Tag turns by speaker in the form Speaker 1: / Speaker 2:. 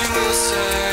Speaker 1: you will say